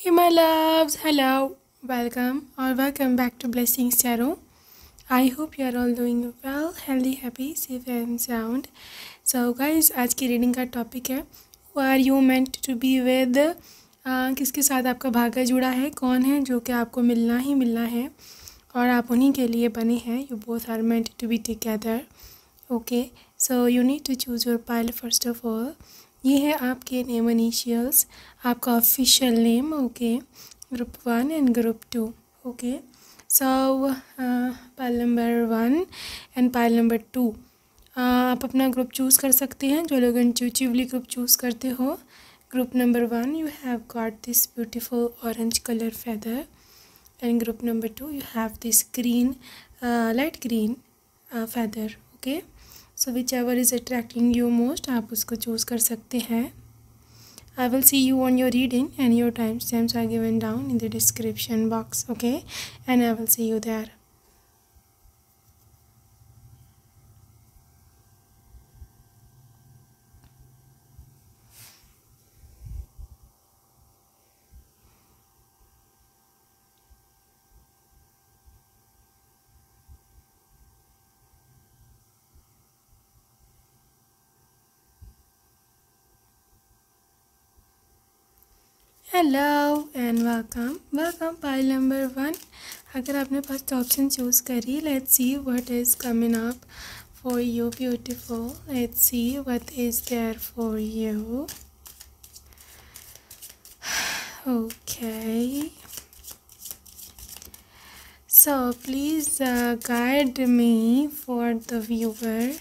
Hey my loves hello welcome और welcome back to blessings Charo I hope you are all doing well healthy happy safe and sound so guys आज की reading का topic है वो are you meant to be with किसके साथ आपका भागा जुड़ा है? कौन है जो कि आपको मिलना ही मिलना है? और आप उन्हीं के लिए बने हैं। You both are meant to be together okay so you need to choose your pile first of all ये है आपके नेम इनिशियल्स आपका official name okay group one and group two okay so pile number one and pile number two आप अपना group choose कर सकते हैं, जो लोग इंट्यूटिवली ग्रुप चूज़ करते हो. Group number one you have got this beautiful orange colour feather and group number two you have this green light green feather okay so whichever is attracting you most आप उसको choose कर सकते हैं। I will see you on your reading and your times times are given down in the description box okay and I will see you hello and welcome welcome pile number one अगर आपने first option choose करी let's see what is coming up for you beautiful let's see what is there for you okay. So please uh, guide me for the viewer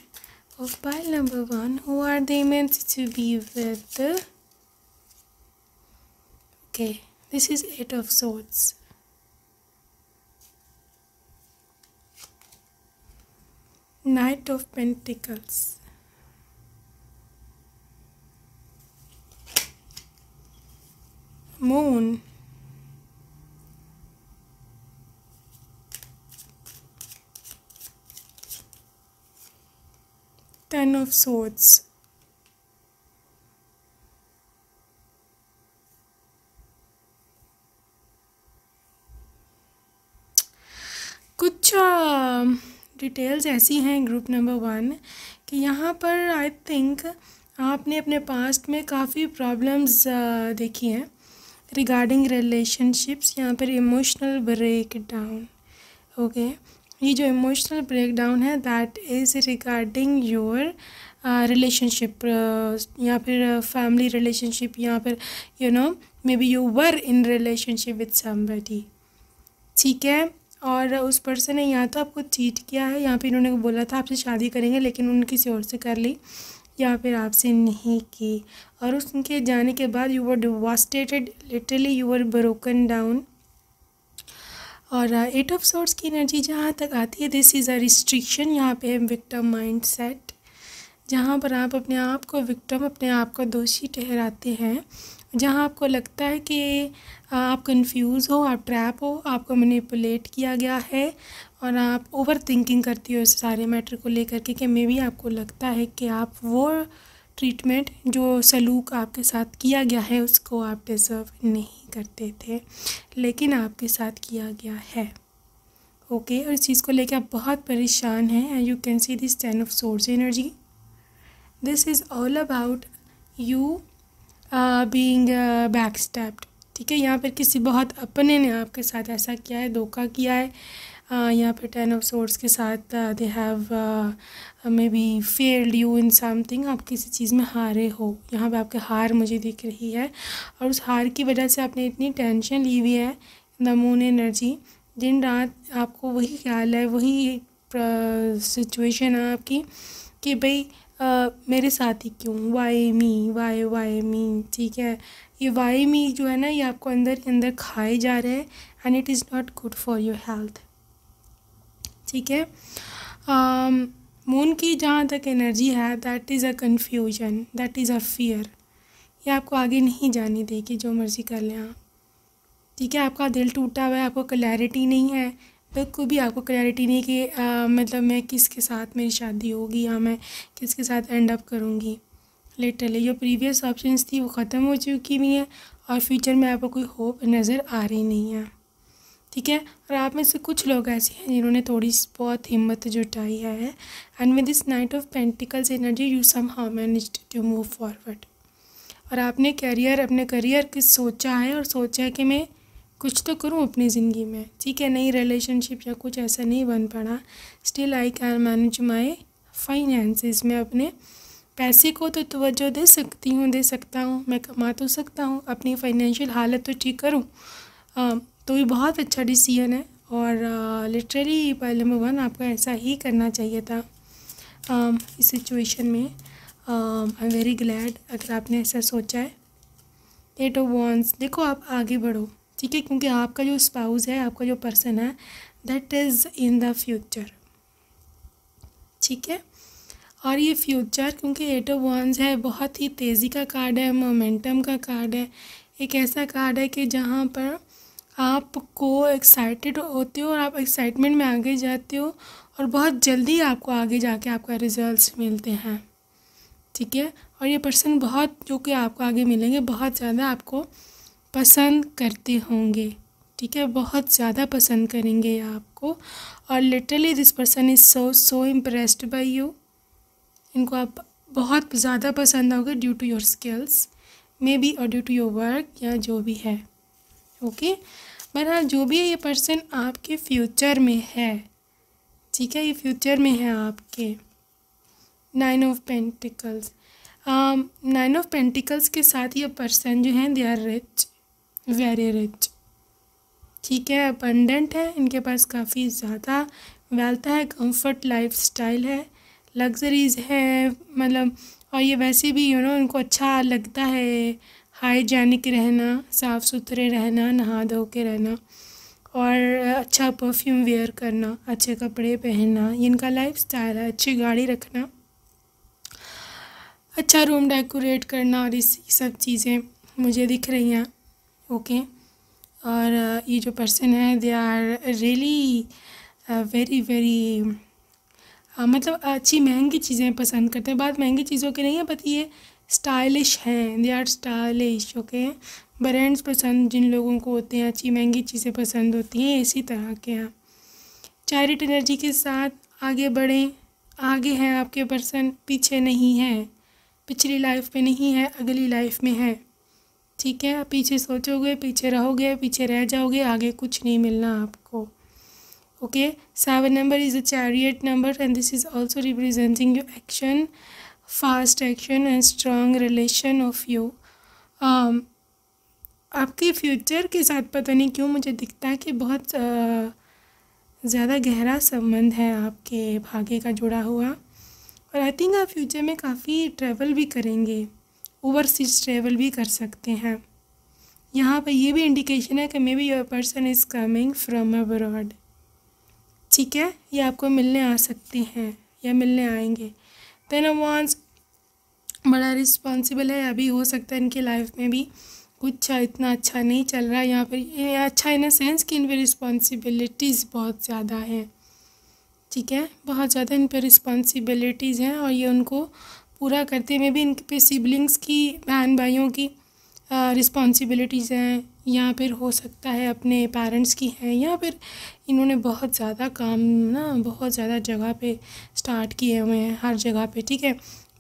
of pile number one. Who are they meant to be with? Okay this is eight of swords. Knight of pentacles. Moon. Ten of swords कुछ details ऐसी हैं group number one कि यहाँ पर I think आपने अपने past में काफ़ी प्रॉब्लम्स देखी हैं रिगार्डिंग रिलेशनशिप्स यहाँ पर इमोशनल ब्रेक डाउन ओके ये जो इमोशनल ब्रेक डाउन है that is regarding your relationship या फिर फैमिली रिलेशनशिप या फिर you know maybe you were in relationship with somebody ठीक है? और उस पर्सन ने या तो आपको चीट किया है, या फिर इन्होंने बोला था आपसे शादी करेंगे, लेकिन उन्होंने किसी और से कर ली, या फिर आपसे नहीं की। और उसके जाने के बाद you were devastated literally you were broken down और एट ऑफ़ सोर्स की एनर्जी जहाँ तक आती है दिस इज़ अ रिस्ट्रिक्शन यहाँ पे है विक्टम माइंड सेट जहाँ पर आप अपने आप को विक्टम अपने आप को दोषी ठहराते हैं। जहाँ आपको लगता है कि आप कंफ्यूज हो आप ट्रैप हो आपको मैनिपुलेट किया गया है और आप ओवर थिंकिंग करती हो इस सारे मैटर को लेकर के कि मे भी आपको लगता है कि आप वो ट्रीटमेंट जो सलूक आपके साथ किया गया है उसको आप डिज़र्व नहीं करते थे लेकिन आपके साथ किया गया है। ओके okay, और इस चीज़ को लेकर आप बहुत परेशान हैं and you can see this ten of swords energy this is all about you being back stepped ठीक है, यहाँ पर किसी बहुत अपने ने आपके साथ ऐसा किया है, धोखा किया है यहाँ पर टेन ऑफ़ सोर्स के साथ they have maybe failed you in something आप किसी चीज़ में हारे हो। यहाँ पे आपके हार मुझे दिख रही है और उस हार की वजह से आपने इतनी टेंशन ली हुई है द मून एनर्जी दिन रात आपको वही ख्याल है, वही सिचुएशन है आपकी कि भाई मेरे साथ ही क्यों? Why me why why me ठीक है ये वाई मी जो है ना ये आपको अंदर के अंदर खाए जा रहे हैं and it is not good for your health ठीक है? मून um, की जहाँ तक एनर्जी है that is a confusion that is a fear ये आपको आगे नहीं जाने देगी जो मर्ज़ी कर लें आप। ठीक है? आपका दिल टूटा हुआ है आपको क्लैरिटी नहीं है बिल्कुल भी आपको क्लैरिटी नहीं कि आ, मतलब मैं किसके साथ मेरी शादी होगी या मैं किसके साथ एंड अप करूँगी। लिटरली जो प्रीवियस ऑप्शंस थी, वो ख़त्म हो चुकी हुई हैं और फ्यूचर में आपको कोई होप नज़र आ रही नहीं है। ठीक है? और आप में से कुछ लोग ऐसे हैं जिन्होंने थोड़ी बहुत हिम्मत जुटाई है and with this knight of pentacles energy you somehow manage to move forward और आपने करियर अपने करियर की सोचा है और सोचा है कि मैं कुछ तो करूँ अपनी ज़िंदगी में। ठीक है? नई रिलेशनशिप या कुछ ऐसा नहीं बन पड़ा। Still I can manage my finances में अपने पैसे को तो तवज्जो दे सकती हूँ दे सकता हूँ मैं कमा तो सकता हूँ अपनी फाइनेंशियल हालत तो ठीक करूँ। तो ये बहुत अच्छा डिसीज़न है और लिटरली पहले वन आपको ऐसा ही करना चाहिए था uh, इस सिचुएशन में। आई एम वेरी ग्लैड अगर आपने ऐसा सोचा है। एट ऑफ़ वॉन्स देखो आप आगे बढ़ो ठीक है? क्योंकि आपका जो स्पाउस है आपका जो पर्सन है that is in the future ठीक है? और ये फ्यूचर क्योंकि एट ऑफ़ वंस है, बहुत ही तेज़ी का कार्ड है मोमेंटम का कार्ड है। एक ऐसा कार्ड है कि जहाँ पर आपको एक्साइटेड होते हो और आप एक्साइटमेंट में आगे जाते हो और बहुत जल्दी आपको आगे जाके आपका रिजल्ट्स मिलते हैं। ठीक है? और ये पर्सन बहुत, जो कि आपको आगे मिलेंगे, बहुत ज़्यादा आपको पसंद करते होंगे। ठीक है? बहुत ज़्यादा पसंद करेंगे आपको। और literally this person is so so impressed by you इनको आप बहुत ज़्यादा पसंद आओगे due to your skills maybe और ड्यू टू योर वर्क या जो भी है ओके बहरहाल, जो भी है ये पर्सन आपके फ्यूचर में है, ठीक है? ये फ्यूचर में है आपके। Nine of pentacles nine of pentacles के साथ ये पर्सन जो हैं they are rich very rich ठीक है? अबंडेंट है, इनके पास काफ़ी ज़्यादा वेल्थ है कंफर्ट लाइफ स्टाइल है। लग्जरीज है मतलब और ये वैसे भी यू नो इनको अच्छा लगता है हाइजैनिक रहना साफ़ सुथरे रहना, नहा धो के रहना, और अच्छा परफ्यूम वेयर करना, अच्छे कपड़े पहनना इनका लाइफ स्टाइल है, अच्छी गाड़ी रखना अच्छा रूम डेकोरेट करना और इस सब चीज़ें मुझे दिख रही हैं ओके और ये जो पर्सन है they are really very very मतलब अच्छी महँगी चीज़ें पसंद करते हैं। बात महँगी चीज़ों की नहीं है, बट ये स्टाइलिश हैं। They are stylish okay brands पसंद जिन लोगों को होते हैं, अच्छी महँगी चीज़ें पसंद होती हैं, इसी तरह के हैं। चारिट एनर्जी के साथ आगे बढ़ें। आगे हैं आपके पर्सन पीछे नहीं हैं। पिछली लाइफ में नहीं है, अगली लाइफ में है। ठीक है? पीछे सोचोगे, पीछे रहोगे, पीछे रह जाओगे, आगे कुछ नहीं मिलना आपको। Okay seven number is a chariot number and this is also representing your action fast action and strong relation of you आपके फ्यूचर के साथ पता नहीं क्यों मुझे दिखता है कि बहुत ज़्यादा गहरा संबंध है आपके भाग्य का जुड़ा हुआ। और आई थिंक आप फ्यूचर में काफ़ी ट्रैवल भी करेंगे ओवरसीज ट्रेवल भी कर सकते हैं। यहाँ पर ये भी इंडिकेशन है कि maybe your person is coming from abroad ठीक है? ये आपको मिलने आ सकते हैं, या मिलने आएँगे। देन वॉन्स बड़ा रिस्पॉन्सिबल है अभी हो सकता है इनकी लाइफ में भी। कुछ इतना अच्छा नहीं चल रहा है यहाँ पर। अच्छा इन सेंस कि इन पर रिस्पॉन्सिबिलिटीज़ बहुत ज़्यादा हैं। ठीक है? बहुत ज़्यादा इन पर रिस्पॉन्सिबिलिटीज़ हैं और ये उनको पूरा करते में भी इनके पे सिबलिंग्स की बहन भाइयों की रिस्पॉन्सिबिलिटीज़ हैं। या फिर हो सकता है अपने पेरेंट्स की हैं या फिर इन्होंने बहुत ज़्यादा काम ना, बहुत ज़्यादा जगह पे स्टार्ट किए हुए हैं हर जगह पे, ठीक है?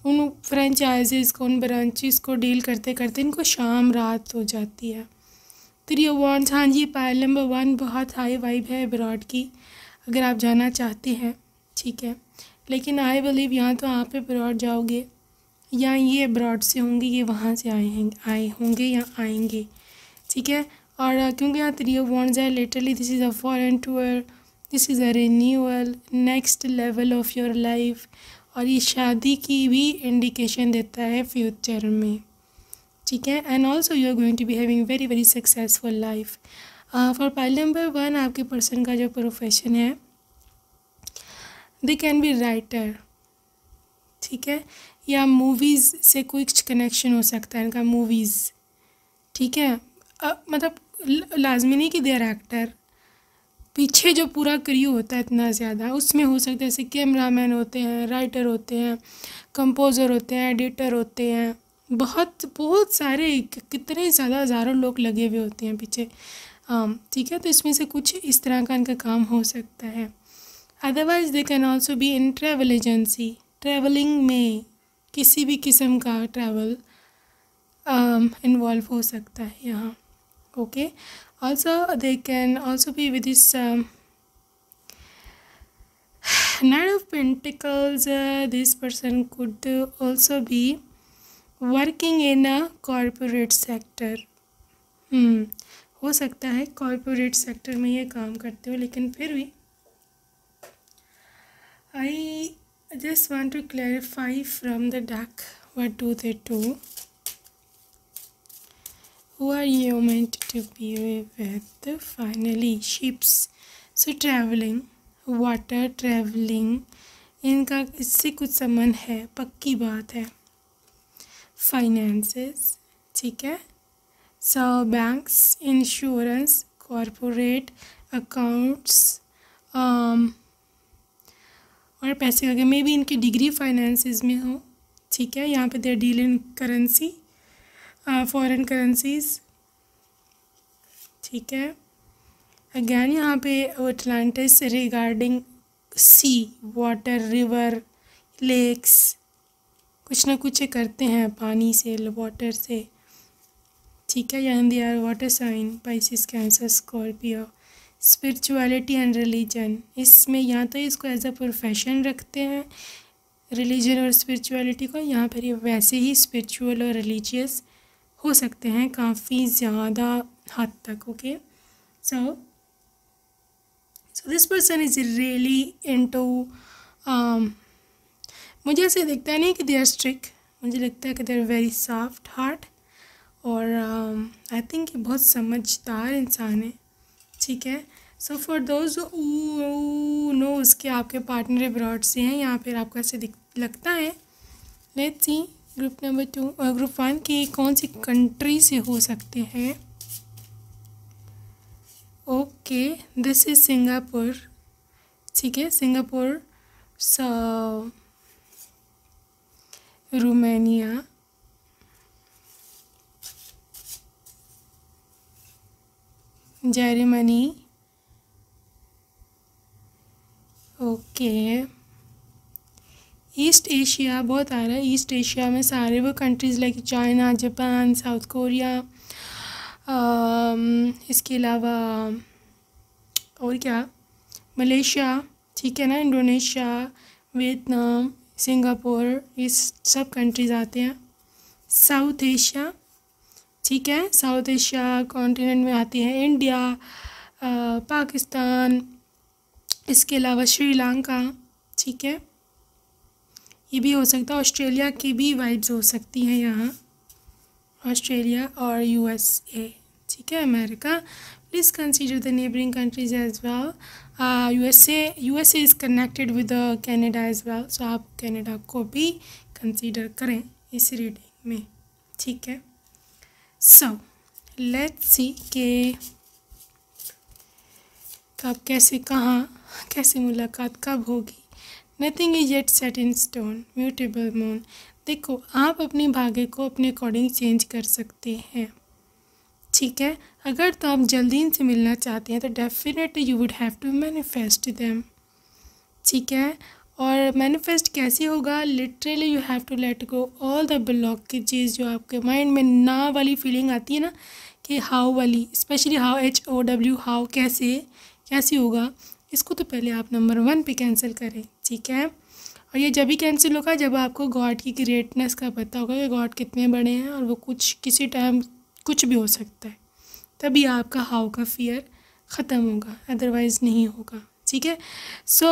उन फ्रेंचाइजीज़ को, उन ब्रांचेस को डील करते करते इनको शाम रात हो जाती है। थ्री अवार्ड्स हाँ जी पायल नंबर वन बहुत हाई वाइब है अब्रॉड की, अगर आप जाना चाहते हैं, ठीक है? लेकिन आई बिलीव यहाँ तो आप अब्रॉड जाओगे, या ये अब्रॉड से होंगे, ये वहाँ से आए हैं, आए होंगे या आएँगे? ठीक है? और क्योंकि यहाँ थ्री ऑफ़ वॉन्ट्स है literally this is a foreign tour this is a renewal next level of your life और ये शादी की भी इंडिकेशन देता है फ्यूचर में। ठीक है? And also you are going to be having very very successful life for pile number one आपके पर्सन का जो प्रोफेशन है दे कैन बी राइटर ठीक है? या मूवीज़ से कुछ कनेक्शन हो सकता है इनका मूवीज़ ठीक है? मतलब लाजमी नहीं कि देर एक्टर पीछे जो पूरा क्रियू होता है इतना ज़्यादा, उसमें हो सकता है जैसे कैमरा मैन होते हैं राइटर होते हैं कंपोज़र होते हैं एडिटर होते हैं। बहुत बहुत सारे कितने ज़्यादा हज़ारों लोग लगे हुए होते हैं पीछे। ठीक है तो इसमें से कुछ इस तरह का इनका काम हो सकता है। Otherwise they can also be in travel agency travelling में किसी भी किस्म का ट्रैवल इन्वॉल्व हो सकता है यहाँ। Okay also they can also be with this Knight of Pentacles, uh, this person could also be working in a corporate sector. hmm. हो सकता है कॉरपोरेट सेक्टर में ये काम करते हो लेकिन फिर भी I just want to clarify from the deck what do they do who are you meant to be with? Finally, ships. So, traveling. Water traveling. इनका इससे कुछ संबंध है। पक्की बात है। फाइनेंसेस ठीक है? So banks insurance corporate accounts और पैसे वगैरह। मे भी इनकी डिग्री फाइनेंसिस में हो। ठीक है? यहाँ पे there deal in currency foreign currencies ठीक है. अगैन यहाँ पे Atlantis regarding sea water river lakes कुछ ना कुछ करते हैं पानी से वाटर से. ठीक है, यहाँ they are water sign Pisces Cancer Scorpio spirituality and religion इसमें यहाँ तो इसको एज अ प्रोफेशन रखते हैं. रिलीजन और स्पिरिचुअलिटी को यहाँ पर ये वैसे ही स्पिरिचुअल और रिलीजियस हो सकते हैं काफ़ी ज़्यादा हद तक okay so so this person is really into मुझे ऐसे दिखता नहीं कि दे आर स्ट्रिक मुझे लगता है कि they are very soft heart और आई um, थिंक ये बहुत समझदार इंसान है ठीक है? सो फॉर दोज नोज़ कि आपके पार्टनर अब्रॉड से हैं यहाँ फिर आपको ऐसे दिख लगता है let's see group number two group one की कौन सी कंट्री से हो सकते हैं? ओके दिस इज़ सिंगापुर ठीक है Singapore Romania Germany okay East Asia बहुत आ रहा है ईस्ट एशिया में सारे वो countries like China Japan South Korea इसके अलावा और क्या? मलेशिया ठीक है ना? इंडोनेशिया वियतनाम सिंगापुर इस सब कंट्रीज़ आते हैं। साउथ एशिया ठीक है? साउथ एशिया कॉन्टिनेंट में आती है। इंडिया आ, पाकिस्तान इसके अलावा श्रीलंका ठीक है? ये भी हो सकता है, ऑस्ट्रेलिया की भी वाइब्स हो सकती हैं यहाँ। ऑस्ट्रेलिया और यूएसए ठीक है, America. Please consider the neighbouring countries as well USA USA is connected with Canada as well so आप कैनेडा को भी कंसीडर करें इस रीडिंग में, ठीक है। सो लेट्स सी के कब, कैसे, कहाँ, कैसे मुलाकात कब होगी। Nothing is yet set in stone mutable moon देखो, आप अपने भाग्य को अपने अकॉर्डिंग चेंज कर सकते हैं। ठीक है? अगर तो आप जल्दी इनसे मिलना चाहते हैं तो definitely you would have to manifest them ठीक है? और मैनिफेस्ट कैसे होगा? Literally you have to let go all the blockages जो आपके माइंड में ना वाली फीलिंग आती है ना, कि हाउ वाली specially how H O W how कैसे कैसे होगा? इसको तो पहले आप नंबर वन पे कैंसिल करें। ठीक है? और ये जब भी कैंसिल होगा, जब आपको गॉड की ग्रेटनेस का पता होगा कि गॉड कितने बड़े हैं और वो कुछ, किसी टाइम कुछ भी हो सकता है, तभी आपका हाउ का फियर ख़त्म होगा अदरवाइज़ नहीं होगा, ठीक है? सो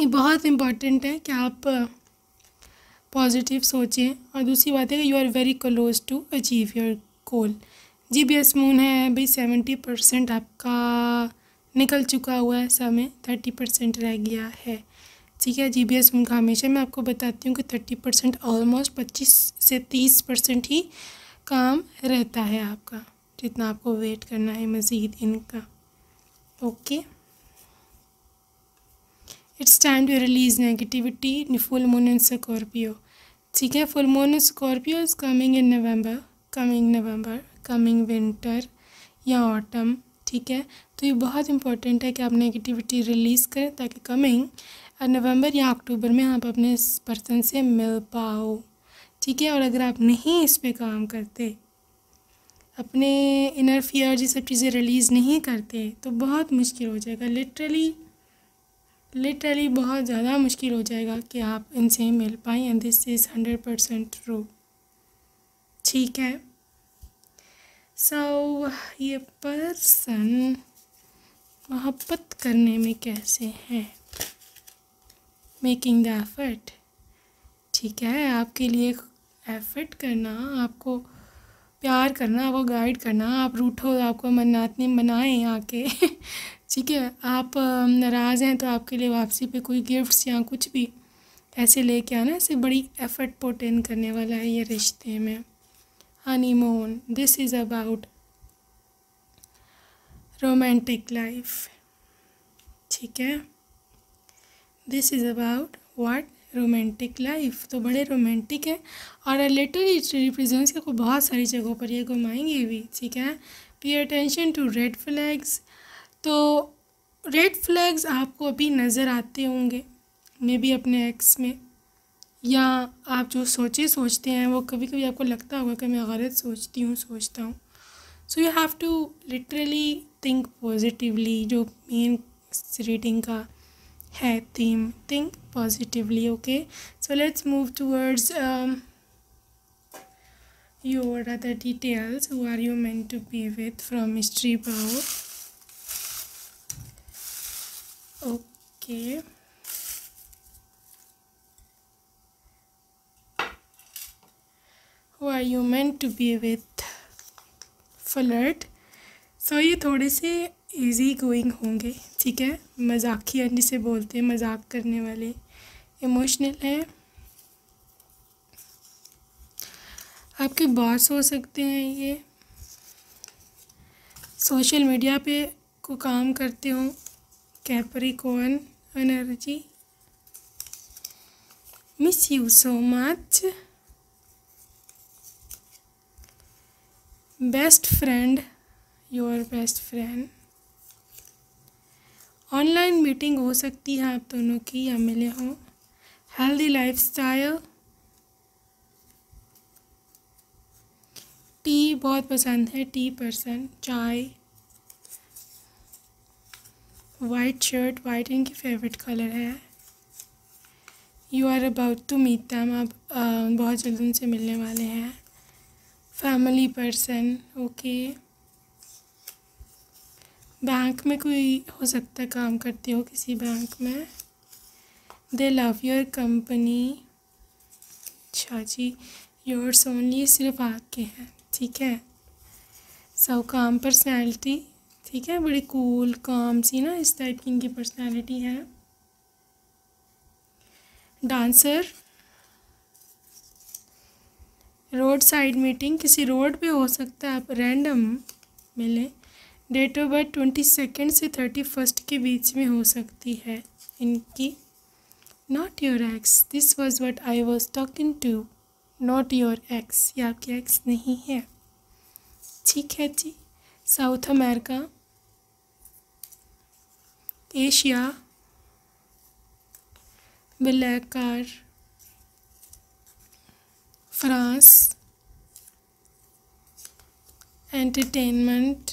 ये बहुत इंपॉर्टेंट है कि आप पॉजिटिव सोचें और दूसरी बात है कि you are very close to achieve your goal G B S moon है भाई सेवेंटी परसेंट आपका निकल चुका हुआ है समय थर्टी परसेंट रह गया है। ठीक है जी बी एस उनका हमेशा मैं आपको बताती हूँ कि थर्टी परसेंट ऑलमोस्ट पच्चीस से तीस परसेंट ही काम रहता है आपका, जितना आपको वेट करना है मज़ीद इनका। Okay it's time to release negativity full moon in scorpio ठीक है full moon Scorpio is coming in November coming November coming winter या ऑटम ठीक है? तो ये बहुत इंपॉर्टेंट है कि आप नेगेटिविटी रिलीज़ करें ताकि कमिंग नवंबर या अक्टूबर में आप अपने पर्सन से मिल पाओ। ठीक है? और अगर आप नहीं इस पर काम करते, अपने इनर फियर ये सब चीज़ें रिलीज़ नहीं करते तो बहुत मुश्किल हो जाएगा। लिटरली लिटरली बहुत ज़्यादा मुश्किल हो जाएगा कि आप इनसे मिल पाएँ and this is hundred percent true ठीक है? सो ये पर्सन मोहब्बत करने में कैसे हैं? मेकिंग द एफर्ट ठीक है, आपके लिए एफर्ट करना, आपको प्यार करना, आपको गाइड करना, आप रूठो, आपको मन्नातनी बनाएँ आके। ठीक है, आप नाराज़ हैं तो आपके लिए वापसी पे कोई गिफ्ट्स या कुछ भी ऐसे लेके आना, ऐसे बड़ी एफर्ट पोटेन करने वाला है ये रिश्ते में। Moon this is about romantic life ठीक है? This is about what romantic life तो बड़े रोमांटिक है और लेटर रिप्रेजेंट्स को बहुत सारी जगहों पर ये घुमाएँगे भी, ठीक है? Pay attention to red flags तो रेड फ्लैग्स आपको अभी नज़र आते होंगे मे बी अपने एक्स में। या आप जो सोचे सोचते हैं, वो कभी कभी आपको लगता होगा कि मैं गलत सोचती हूँ, सोचता हूँ। So you have to literally think positively जो मेन रीडिंग का है theme think positively okay so let's move towards your other details. Who are you meant to be with from mystery power okay. Who are you meant to be with? Flirt so ये थोड़े से easy going होंगे, ठीक है? मजाकिया जिसे बोलते हैं, मज़ाक करने वाले। इमोशनल हैं। आपके बॉस हो सकते हैं ये। सोशल मीडिया पे को काम करते हो Capricorn energy miss you so much best friend your best friend online meeting हो सकती है आप दोनों की, या मिले हों। हेल्दी लाइफ स्टाइल टी बहुत पसंद है टी पर्सन चाय। वाइट शर्ट वाइट इनकी फेवरेट कलर है। You are about to meet them आप बहुत जल्द उनसे मिलने वाले हैं। फैमिली पर्सन ओके बैंक में कोई हो सकता है काम करते हो किसी बैंक में? दे लव योर कंपनी अच्छा जी योर्स ओनली सिर्फ़ आपके हैं, ठीक है? सब काम पर्सनैलिटी ठीक है? बड़ी कूल काम सी ना, इस टाइप की इनकी पर्सनैलिटी है। डांसर रोड साइड मीटिंग किसी रोड पे हो सकता है। आप रैंडम मिलें। Date of birth twenty second से थर्टी फ़र्स्ट के बीच में हो सकती है। इनकी not your ex this was what I was talking to not your ex ये आपके एक्स नहीं है। ठीक है जी। South America Asia black car France entertainment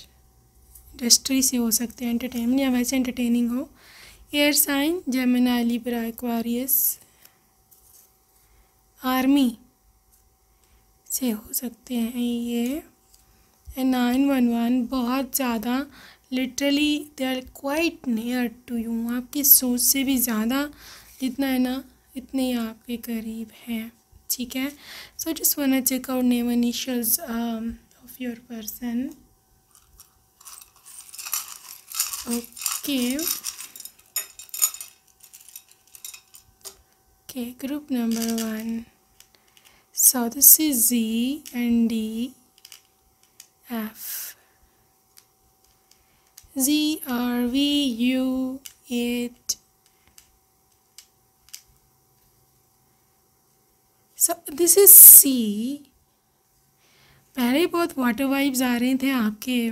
industry से हो सकते हैं एंटरटेनमेंट या वैसे एंटरटेनिंग हो। Air sign Gemini Libra Aquarius army से हो सकते हैं ये। नाइन वन वन बहुत ज़्यादा literally they are quite near to you आपकी सोच से भी ज़्यादा, जितना है ना, इतने आपके करीब हैं। ठीक है so just one check out name initials of your person okay okay group number one so this is z and d f Z R V U eight. so this is sea पहले बहुत water vibes आ रहे थे आपके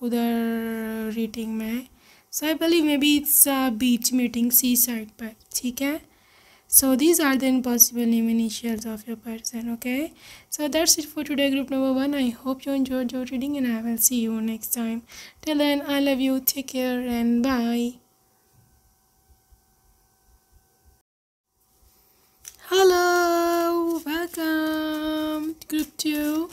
उधर reading में। So I believe maybe it's beach meeting sea side पर, ठीक है? So these are the impossible name initials of your person okay so that's it for today group number one I hope you enjoy your reading and I will see you next time till then I love you take care and bye Hello, welcome group two.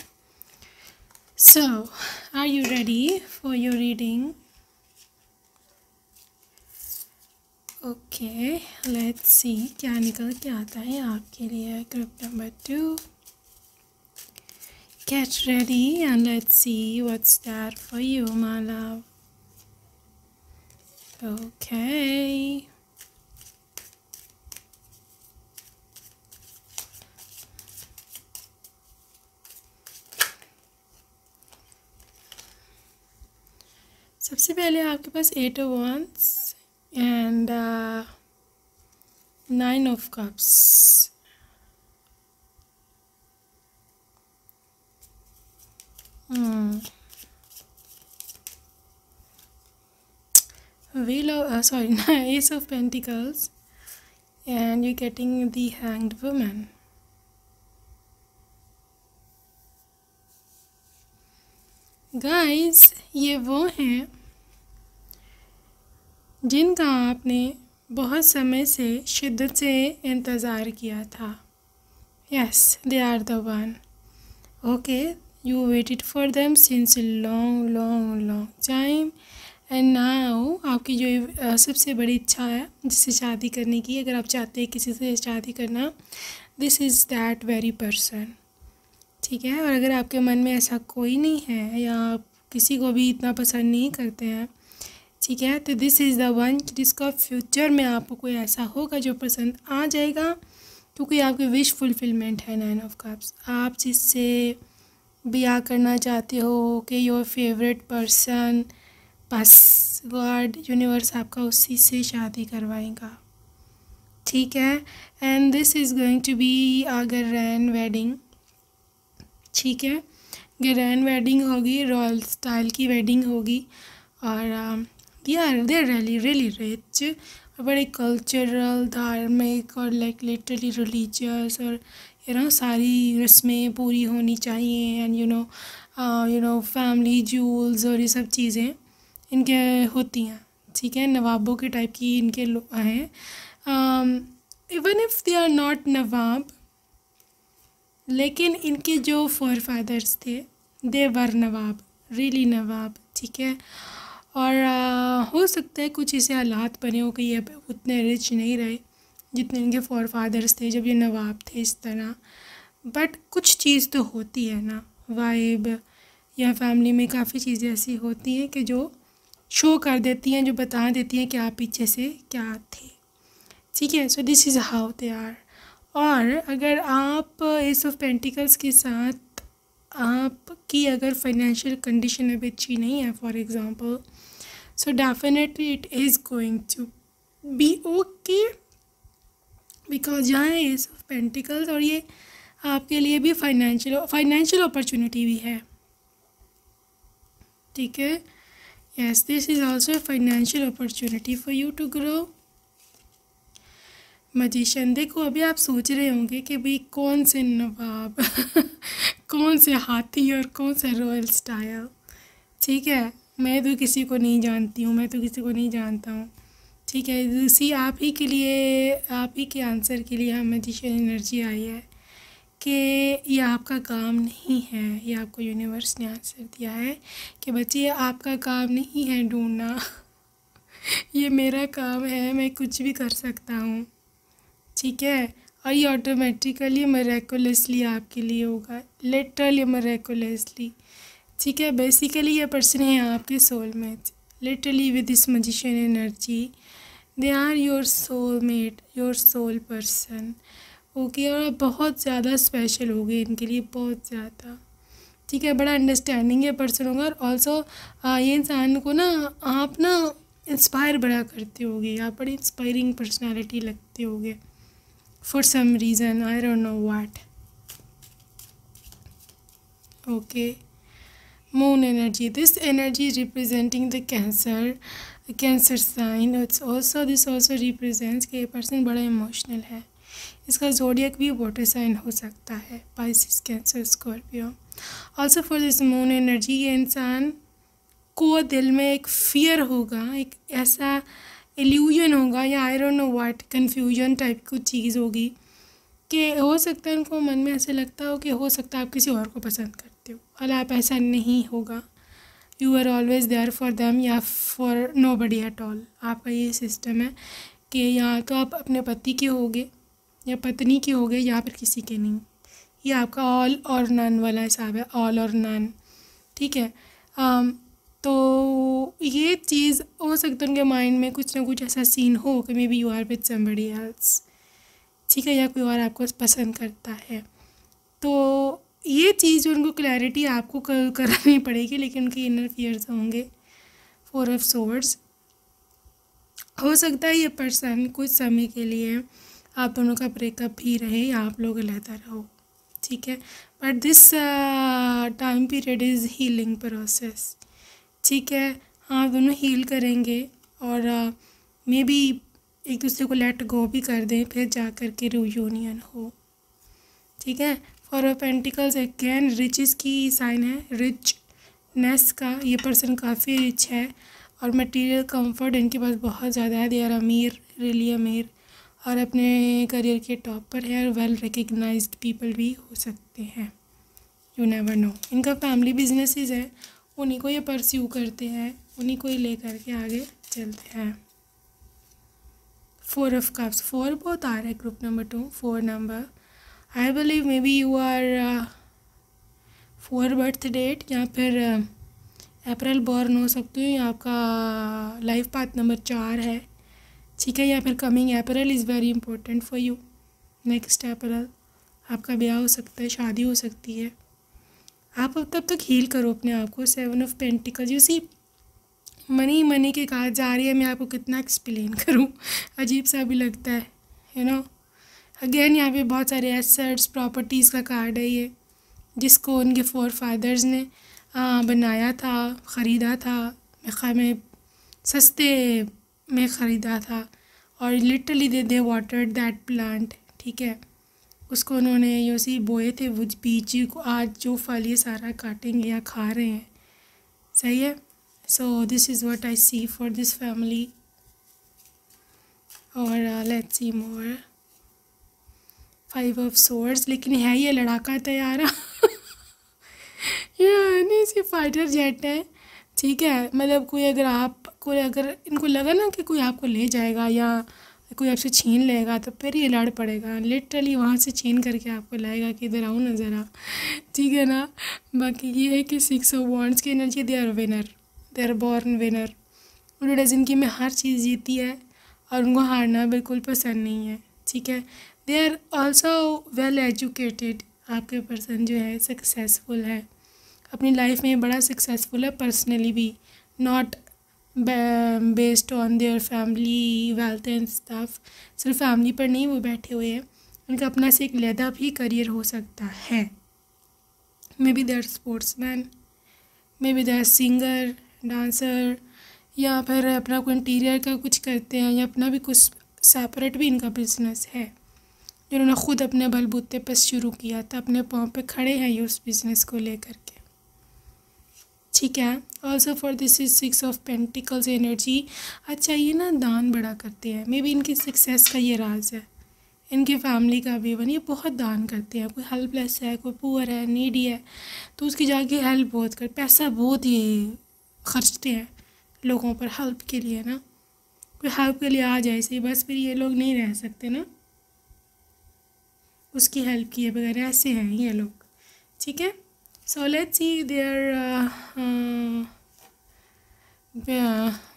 So, are you ready for your reading? Okay let's see क्या निकल के आता है आपके लिए group number two get ready and let's see what's that for you my love okay सबसे पहले आपके पास eight of ones and uh, nine of cups hmm. wheel of uh, sorry ace of pentacles and you're getting the hanged woman guys, ये वो हैं जिनका आपने बहुत समय से शिद्दत से इंतज़ार किया था। Yes they are the one okay you waited for them since long long long time and now आपकी जो सबसे बड़ी इच्छा है, जिससे शादी करने की, अगर आप चाहते हैं किसी से शादी करना this is that very person ठीक है, और अगर आपके मन में ऐसा कोई नहीं है या आप किसी को भी इतना पसंद नहीं करते हैं, ठीक है तो दिस इज़ द वन जिसका फ्यूचर में आपको कोई ऐसा होगा जो पसंद आ जाएगा, क्योंकि आपकी विश फुलफिलमेंट है नाइन ऑफ़ कप्स आप जिससे ब्याह करना चाहते हो कि योर फेवरेट पर्सन बस गॉड यूनिवर्स आपका उसी से शादी करवाएगा। ठीक है and this is going to be Agar grand wedding ठीक है। ग्रैंड वेडिंग होगी रॉयल स्टाइल की वेडिंग होगी और they are yeah, they're really really rich. बड़े कल्चरल धार्मिक और लाइक लिटरली रिलीजियस और यू नो सारी रस्में पूरी होनी चाहिए and you know you know family jewels और ये सब चीज़ें इनके होती हैं। ठीक है, नवाबों के टाइप की इनके हैं। Even if they are not नवाब लेकिन इनके जो फोर फादर्स थे दे वर नवाब रिली नवाब ठीक है? और आ, हो सकता है कुछ ऐसे हालात बने हो कि ये उतने रिच नहीं रहे जितने इनके फोर फादर्स थे जब ये नवाब थे इस तरह। बट कुछ चीज़ तो होती है ना वाइब या फैमिली में काफ़ी चीज़ें ऐसी होती हैं कि जो शो कर देती हैं जो बता देती हैं कि आप पीछे से क्या थे। ठीक है? So this is how they are और अगर आप एस ऑफ़ पेंटिकल्स के साथ आपकी अगर फाइनेंशियल कंडीशन अभी अच्छी नहीं है for example so definitely it is going to be okay because यहाँ है एस ऑफ़ पेंटिकल्स और ये आपके लिए भी फाइनेंशियल फाइनेंशियल अपॉर्चुनिटी भी है। ठीक है? Yes this is also financial opportunity for you to grow magician देखो, अभी आप सोच रहे होंगे कि भाई कौन से नवाब, कौन से हाथी और कौन से रॉयल स्टाइल? ठीक है, मैं तो किसी को नहीं जानती हूँ, मैं तो किसी को नहीं जानता हूँ। ठीक है, इसी आप ही के लिए, आप ही के आंसर के लिए हमें जिशन एनर्जी आई है कि ये आपका काम नहीं है, ये आपको यूनिवर्स ने आंसर दिया है कि बच्चे आपका काम नहीं है ढूंढना। ये मेरा काम है, मैं कुछ भी कर सकता हूँ। ठीक है? और ये ऑटोमेटिकली मरेकुलसली आपके लिए होगा? लिटरली मरेकुलसली ठीक है? बेसिकली ये पर्सन है आपके soul mate literally with this magician energy they are your soul mate your soul person okay और बहुत ज़्यादा स्पेशल हो गए इनके लिए, बहुत ज़्यादा। ठीक है? बड़ा अंडरस्टैंडिंग है पर्सन होगा। और ऑल्सो ये इंसान को ना, आप ना इंस्पायर बड़ा करते होगे। आप बड़ी इंस्पायरिंग पर्सनालिटी लगते होगे। For some reason I don't know what okay moon energy this energy representing the Cancer Cancer sign it's also this also represents कि पर्सन बड़ा इमोशनल है। इसका जोडियक भी वाटर साइन हो सकता है। Pisces Cancer Scorpio also for this moon energy ये इंसान को दिल में एक फियर होगा, एक ऐसा एल्यूजन होगा या I don't know what confusion type की कुछ चीज़ होगी कि हो सकता है उनको मन में ऐसे लगता हो कि हो सकता है आप किसी और को पसंद करते हो। और आप ऐसा नहीं होगा। You are always there for them या for nobody at all आपका ये सिस्टम है कि या तो आप अपने पति के होगे या पत्नी के होगे या फिर किसी के नहीं। ये आपका ऑल और नन वाला हिसाब है। ऑल और नन ठीक है? Um, तो ये चीज़ हो सकता है उनके माइंड में कुछ ना कुछ ऐसा सीन हो कि maybe you are with somebody else ठीक है या कोई और आपको पसंद करता है। तो ये चीज़ उनको क्लैरिटी आपको कर, करानी पड़ेगी लेकिन उनके इनर फियर्स होंगे। फोर ऑफ़ सोर्ड्स हो सकता है ये पर्सन कुछ समय के लिए आप दोनों का ब्रेकअप भी रहे या आप लोग अलहदा रहो। ठीक है? But this time period is healing process ठीक है। हाँ दोनों हील करेंगे और मे बी एक दूसरे को लेट गो भी कर दें, फिर जा कर के यूनियन हो। ठीक है? फॉर पेंटिकल्स अगेन रिचेस की साइन है। रिचनेस का, ये पर्सन काफ़ी रिच है और मटेरियल कंफर्ट इनके पास बहुत ज़्यादा है। दे आर अमीर रियली अमीर और अपने करियर के टॉप पर है और वेल रिकग्नाइज पीपल भी हो सकते हैं। यू नेवर नो इनका फैमिली बिजनेसेस है उन्हीं को ये परस्यू करते हैं उन्हीं को ही ले कर के आगे चलते हैं। फोर ऑफ़ कप्स फोर बहुत आ रहा है group number two four number I believe maybe you are four birth date या फिर अप्रैल uh, बॉर्न हो सकते हो या आपका लाइफ पाथ नंबर चार है। ठीक है या फिर coming April is very important for you next April आपका ब्याह हो सकता है शादी हो सकती है। आप अब तब तक हील करो अपने आप को seven of pentacle you see money money के कहा जा रही है मैं आपको कितना एक्सप्लेन करूँ? अजीब सा भी लगता है यू नो अगेन यहाँ पे बहुत सारे एसेट्स प्रॉपर्टीज़ का कार्ड है ये जिसको उनके फोर फादर्स ने आ, बनाया था ख़रीदा था में सस्ते में ख़रीदा था और literally they they water that plant ठीक है? उसको उन्होंने यूसी बोए थे वो बीज को आज जो फल ये सारा काटेंगे या खा रहे हैं। सही है? So this is what I see for this family और let's see more five of swords लेकिन है ये लड़ाका तैयार। ये नहीं सिर्फ़ फाइटर जेट है। ठीक है? मतलब कोई अगर आप, कोई अगर इनको लगा ना कि कोई आपको ले जाएगा या कोई आपसे छीन लेगा तो फिर ये लड़ पड़ेगा। लिटरली वहाँ से छीन करके आपको लाएगा कि इधर आओ ना ज़रा। ठीक है ना? बाकी ये है कि सिक्स ऑफ़ वॉन्ट्स की energy they are winner they are born winner उन्होंने ज़िंदगी में हर चीज़ जीती है और उनको हारना बिल्कुल पसंद नहीं है। ठीक है? They are also well educated आपके पर्सन जो है सक्सेसफुल है। अपनी लाइफ में बड़ा सक्सेसफुल है पर्सनली भी। Not based on their family wealth and stuff सिर्फ़ फैमिली पर नहीं, वो बैठे हुए हैं। उनका अपना से एक लहदा भी करियर हो सकता है। May be there sportsman may be there singer dancer या फिर अपना कोई इंटीरियर का कुछ करते हैं, या अपना भी कुछ सेपरेट भी इनका बिज़नेस है। जिन्होंने ख़ुद अपने बलबूते पर शुरू किया था, अपने पाँव पे खड़े हैं ये उस बिज़नेस को लेकर के। ठीक है। Also for this is six of pentacles energy अच्छा ये ना दान बड़ा करते हैं। मे बी इनकी सक्सेस का ये राज है। इनकी फैमिली का भी वन ये बहुत दान करते हैं। कोई हेल्पलेस है, कोई पुअर है नीडी है तो उसकी जाके हेल्प बहुत कर, पैसा बहुत ये खर्चते हैं लोगों पर हेल्प के लिए ना। कोई हेल्प के लिए आ जाए, सही, बस फिर ये लोग नहीं रह सकते ना। उसकी हेल्प किए बगैर ऐसे हैं ये लोग। ठीक है? So let's see their uh, uh,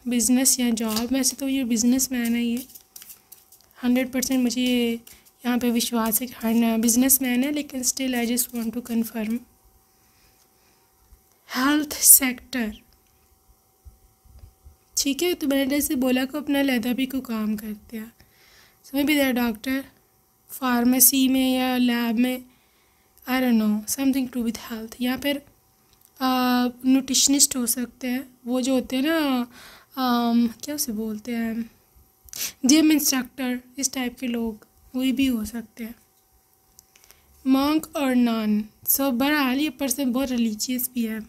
business या जॉब वैसे तो ये बिज़नेस मैन है ये. हंड्रेड परसेंट मुझे यहाँ पे विश्वास है कि हाँ बिज़नेस मैन है लेकिन still I just want to confirm health sector ठीक है तो मैंने जैसे बोला को अपना लहदा भी को काम करते हैं। समझ भी दिया डॉक्टर फार्मेसी में या लैब में. I don't know something to with health या फिर न्यूट्रिशनिस्ट हो सकते हैं। वो जो होते हैं ना क्या उसे बोलते हैं? जिम इंस्ट्रक्टर इस टाइप के लोग वही भी हो सकते हैं। मॉन्क और नॉन सो बहरहाल ये पर्सन बहुत रिलीजियस भी है।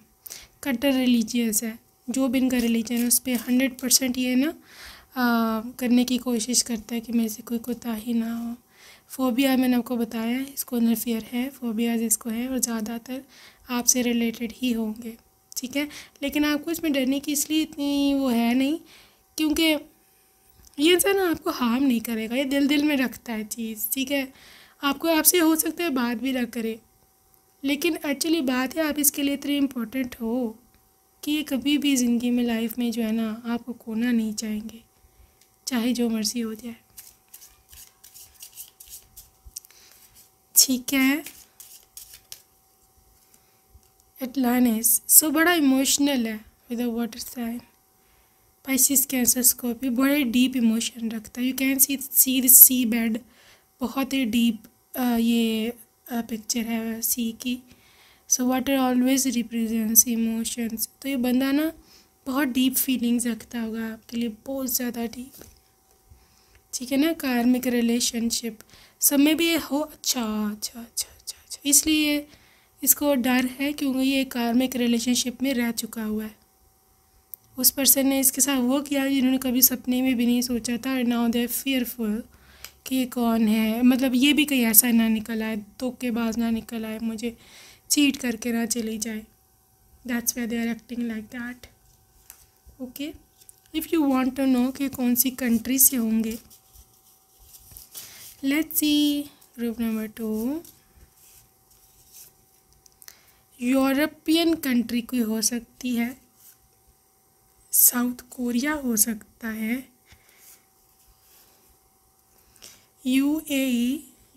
कट्टर रिलीजियस है। जो भी इनका रिलीजन है उस पर हंड्रेड परसेंट ये ना आ, करने की कोशिश करता है कि मेरे से कोई कोताही ना हो। फोबिया मैंने आपको बताया इसको अंदर फेयर है फोबियाज इसको है और ज़्यादातर आपसे रिलेटेड ही होंगे, ठीक है? लेकिन आपको इसमें डरने की इसलिए इतनी वो है नहीं, क्योंकि ये इंसान आपको हार्म नहीं करेगा, ये दिल दिल में रखता है चीज़, ठीक है? आपको आपसे हो सकता है बात भी ना करे, लेकिन एक्चुअली बात है, आप इसके लिए इतनी इम्पोर्टेंट हो कि ये कभी भी ज़िंदगी में लाइफ में जो है ना, आपको खोना नहीं चाहेंगे, चाहे जो मर्ज़ी हो जाए। ठीक है। एटलानिस सो बड़ा इमोशनल है with a water sign Pisces Cancer Scorpio बड़े डीप इमोशन रखता है। You can see see this sea bed बहुत ही डीप ये पिक्चर है सी की। So water always represents emotions तो ये बंदा ना बहुत डीप फीलिंग्स रखता होगा आपके लिए। बहुत ज़्यादा डीप ठीक है ना? कार्मिक रिलेशनशिप सब में भी ये हो अच्छा अच्छा अच्छा अच्छा अच्छा। इसलिए इसको डर है क्योंकि ये कार्मिक रिलेशनशिप में रह चुका हुआ है। उस पर्सन ने इसके साथ वो किया जिन्होंने कभी सपने में भी नहीं सोचा था नाउ दे फियरफुल कि ये कौन है। मतलब ये भी कहीं ऐसा ना निकल आए, धोखेबाज ना निकल आए, मुझे चीट करके ना चली जाए। That's way they are acting like that okay if you want to know कि कौन सी कंट्री से होंगे let's see group number two European country कोई हो सकती है? साउथ कोरिया हो सकता है। U A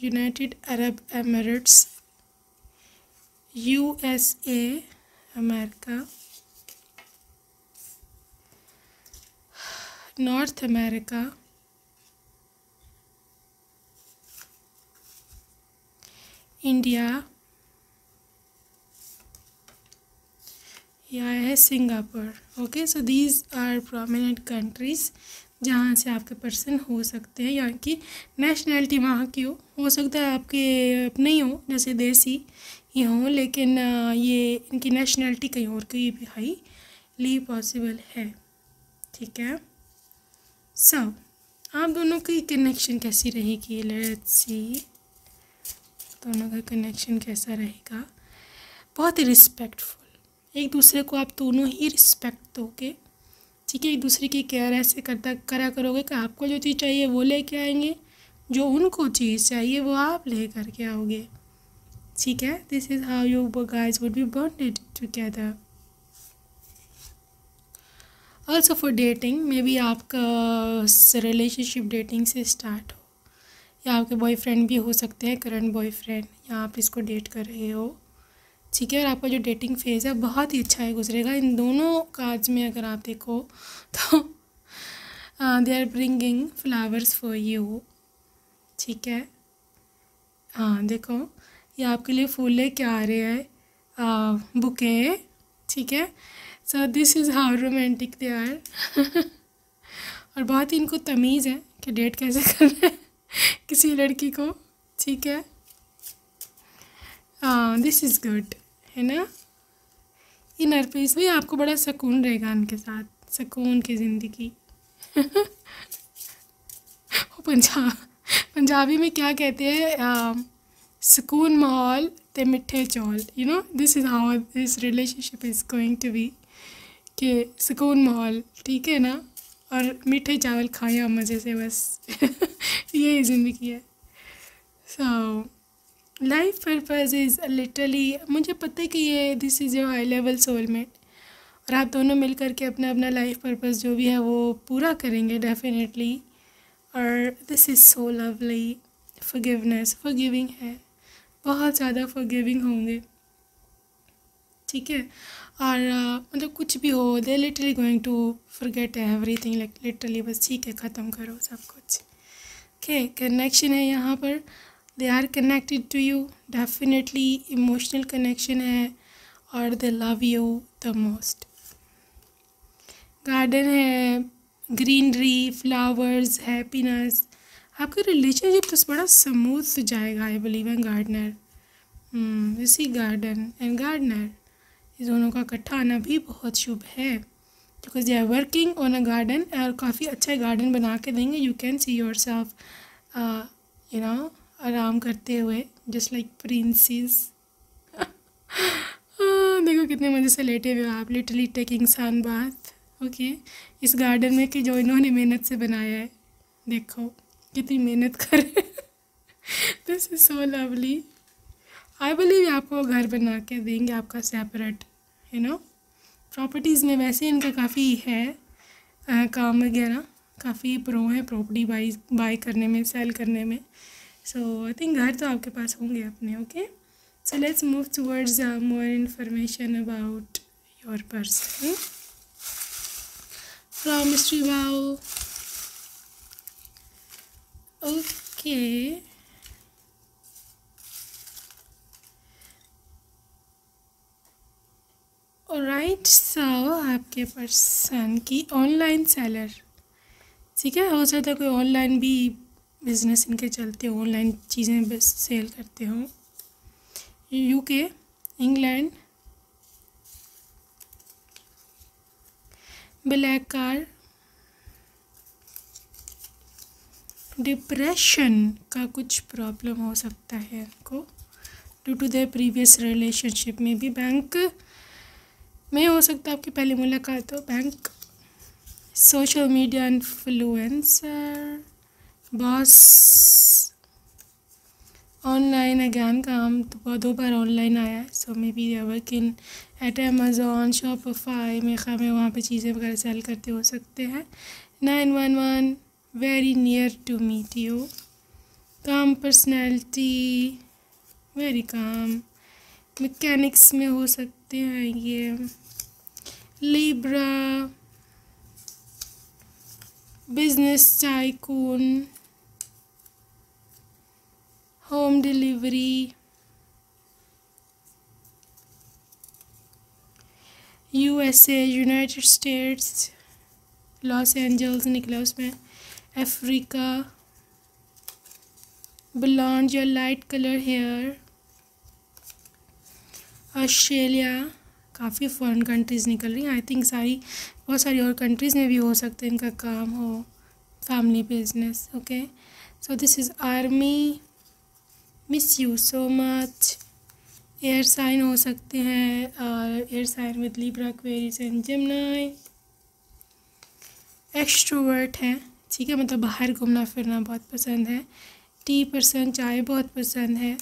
United Arab Emirates U S A America North America India या है Singapore okay so these are prominent countries जहाँ से आपके पर्सन हो सकते हैं यहाँ की नेशनैलिटी वहाँ की हो। हो सकता है आपके अपने ही हो, जैसे देसी ही हों, लेकिन ये इनकी नेशनैलिटी कहीं और की भी हाई, ली पॉसिबल है। ठीक है? सो आप दोनों की कनेक्शन कैसी रहेगी लेट्स सी दोनों का कनेक्शन कैसा रहेगा? बहुत ही रिस्पेक्टफुल एक दूसरे को आप दोनों ही रिस्पेक्ट दोगे। ठीक है, एक दूसरे की केयर ऐसे करता, करा करोगे कि आपको जो चीज़ चाहिए वो लेके आएँगे। जो उनको चीज़ चाहिए वो आप ले करके आओगे। ठीक है? This is how you guys would be bonded together also for dating may be आपका रिलेशनशिप डेटिंग से स्टार्ट हो या आपके बॉयफ्रेंड भी हो सकते हैं करंट बॉयफ्रेंड या आप इसको डेट कर रहे हो। ठीक है, और आपका जो डेटिंग फ़ेज़ है, बहुत ही अच्छा है, गुजरेगा। इन दोनों काज में अगर आप देखो तो they are bringing flowers for you ठीक है? हाँ देखो, ये आपके लिए फूल लेके आ रहे हैं बुके ठीक है? So this is how romantic they are और बहुत ही इनको तमीज़ है कि डेट कैसे करना है। किसी लड़की को, ठीक है? दिस इज़ गुड है ना? इनर पीस भी आपको बड़ा सुकून रहेगा उनके साथ, सुकून की ज़िंदगी। पंजाब, पंजाबी में क्या कहते हैं? सुकून माहौल ते मिठे चौल you know this is how this relationship is going to be के सुकून माहौल, ठीक है ना? और मीठे चावल खाएँ मज़े से बस। यही ज़िंदगी है। So life purpose is literally मुझे पता है कि ये this is your high level soulmate और आप दोनों मिल कर के अपना अपना लाइफ पर्पज़ जो भी है वो पूरा करेंगे डेफिनेटली और this is so lovely forgiveness forgiving है। बहुत ज़्यादा फॉरगिविंग होंगे। ठीक है? और मतलब कुछ भी हो they literally going to forget everything like literally बस ठीक है, ख़त्म करो सब कुछ। ओके कनेक्शन है यहाँ पर। They are connected to you definitely emotional connection है, और they love you the most garden है ग्रीनरी फ्लावर्स हैप्पीनेस आपका रिलेशनशिप तो बड़ा स्मूथ जाएगा आई बिलीव एन गार्डनर इसी गार्डन एंड गार्डनर ये दोनों का इकट्ठा आना भी बहुत शुभ है। Because they are working on a garden और काफ़ी अच्छा गार्डन बना के देंगे। You can see yourself you know आराम करते हुए जस्ट लाइक प्रिंसेस देखो कितने मज़े से लेटे हुए आप literally taking sun bath okay इस गार्डन में कि जो इन्होंने मेहनत से बनाया है, देखो, कितनी मेहनत कर this is so lovely I believe आपको घर बना के देंगे, आपका सेपरेट यू नो प्रॉपर्टीज़ में वैसे इनका काफ़ी है आ, काम वगैरह। काफ़ी प्रो है प्रॉपर्टी बाई बाई करने में सेल करने में। सो आई थिंक घर तो आपके पास होंगे अपने okay so let's move towards more information about your person from mystery wow okay right so आपके पर्सन की ऑनलाइन सेलर ठीक है, हो सकता है कोई ऑनलाइन भी बिज़नेस इनके चलते हो ऑनलाइन चीज़ें सेल करते हो। UK England black car depression का कुछ प्रॉब्लम हो सकता है इनको। Due to the previous relationship में भी बैंक में हो सकता है आपकी पहली मुलाकात हो। Bank social media influencer boss online again काम तो बहुत दो बार ऑनलाइन आया है। So may be work in at Amazon Shopify में खा में वहाँ पर चीज़ें वगैरह सेल करते हो सकते हैं। Nine one one very near to meet you calm personality very calm mechanics में हो सकते हैं ये। Libra business tycoon home delivery USA United States Los Angeles निकला उसमें। अफ्रीका ब्लॉन्ड या लाइट कलर हेयर ऑस्ट्रेलिया, काफ़ी फॉरेन कंट्रीज़ निकल रही हैं। आई थिंक सारी, बहुत सारी और कंट्रीज़ में भी हो सकते हैं इनका काम हो family business okay so this is army miss you so much air sign हो सकते हैं, और air sign with Libra Aquarius and Gemini extrovert हैं, ठीक है? मतलब बाहर घूमना फिरना बहुत पसंद है। टी परसेंट चाय बहुत पसंद है।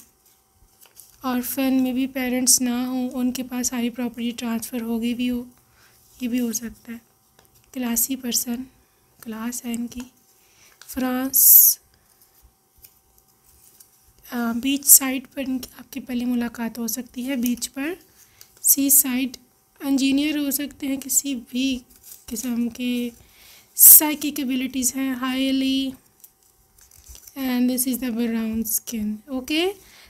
और फन में भी पेरेंट्स ना हों, उनके पास सारी प्रॉपर्टी ट्रांसफ़र हो गई भी हो, ये भी हो सकता है। क्लासी पर्सन क्लास है इनकी। फ्रांस बीच साइड पर आपकी पहली मुलाकात हो सकती है बीच पर। सी साइड इंजीनियर हो सकते हैं किसी भी किस्म के। साइकिक एबिलिटीज़ हैं highly and this is the brown skin okay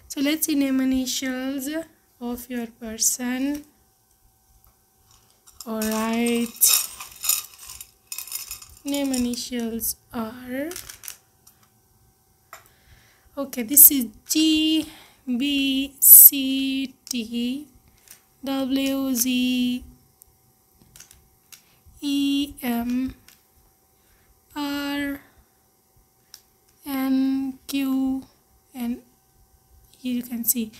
so let's see name initials of your person. All right name initials are. Okay this is g b c t w z e m r n q and you can see.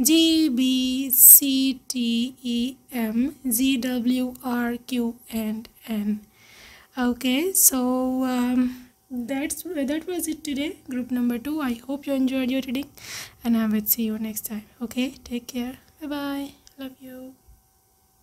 G B C T E M Z W R Q and N. Okay so um, that's that was it today group number two. I hope you enjoyed your reading and i will see you next time. Okay take care. Bye bye love you